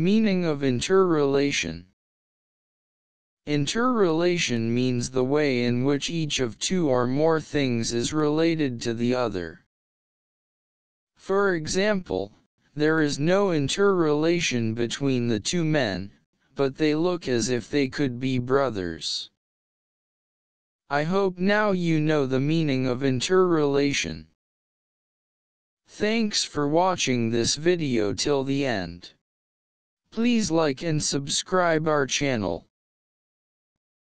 Meaning of interrelation Interrelation means the way in which each of two or more things is related to the other. For example, there is no interrelation between the two men, but they look as if they could be brothers. I hope now you know the meaning of interrelation. Thanks for watching this video till the end. Please like and subscribe our channel.